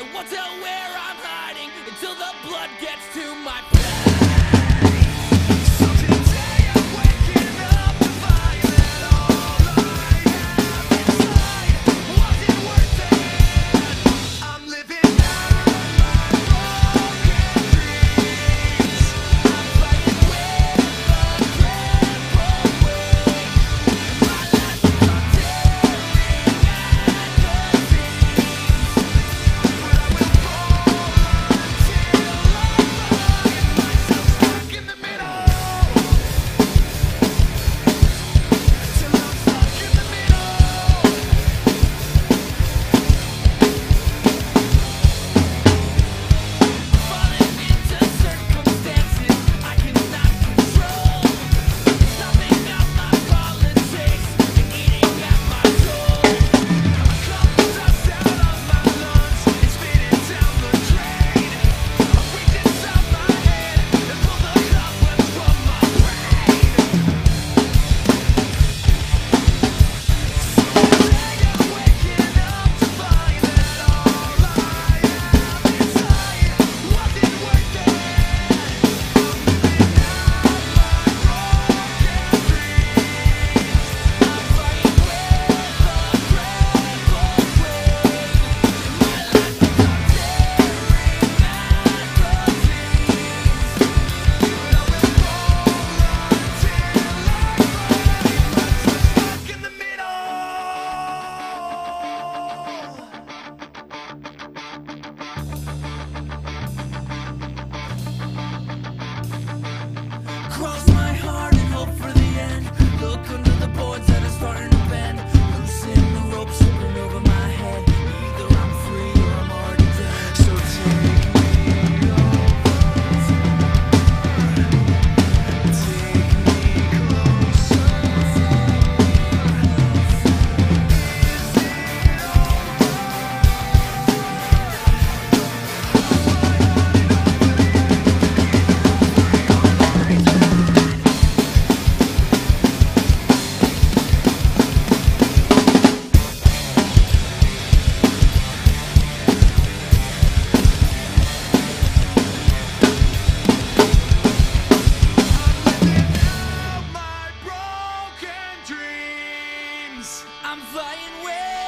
I won't tell where I'm hiding until the blood gets to my I'm flying away.